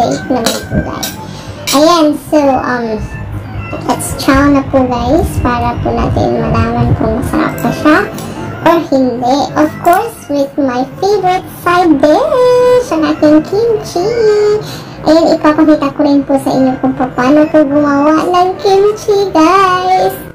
Steak naman po guys. Ayan, so, um, let's chow na po guys para po natin malaman kung masarap pa siya or hindi. Of course, with my favorite side dish, ang ating kimchi. Ayan, ipapakita ko rin po sa inyo kung paano po gumawa ng kimchi, guys.